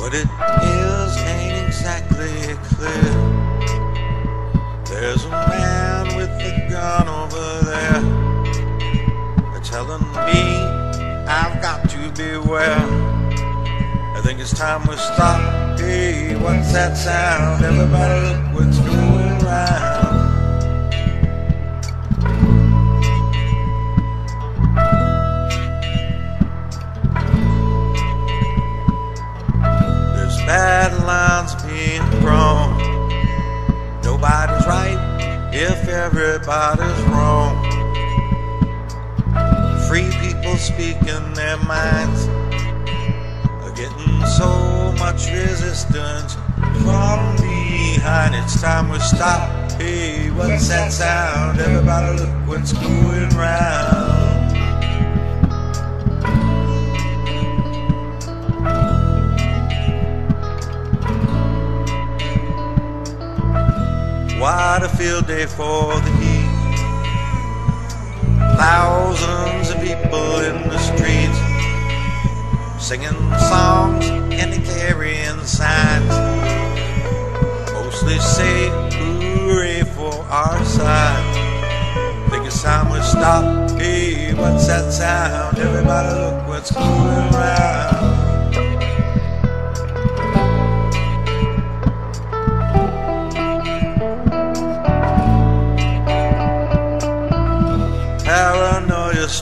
What it is ain't exactly clear. There's a man with a gun over there. They're telling me I've got to beware. I think it's time we stop. Hey, what's that sound? Everybody look what's going round. Drawn. Nobody's right if everybody's wrong. Free people speaking their minds are getting so much resistance from behind. It's time we stop. Hey, what's that sound? Everybody look what's going round. What a field day for the heat. Thousands of people in the streets singing songs and carrying signs. Mostly say hooray for our side. Think it's time we stop. Hey, what's that sound? Everybody look what's going around.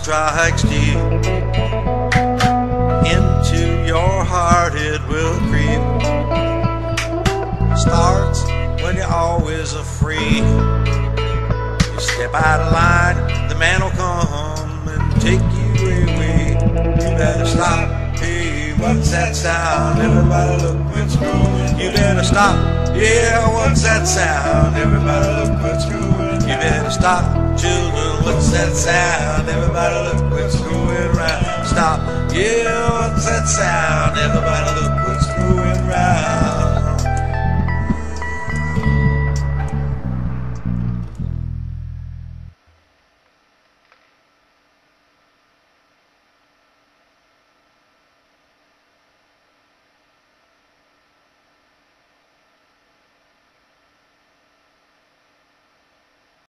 Strikes deep into your heart, it will creep. Starts when you're always afraid. You step out of line, the man will come and take you away. You better stop. Hey, what's that sound? Everybody look what's going. You better stop. Yeah, what's that sound? Everybody look what's going. You better stop, children. What's that sound? Everybody look what's going round. Stop. Yeah, what's that sound? Everybody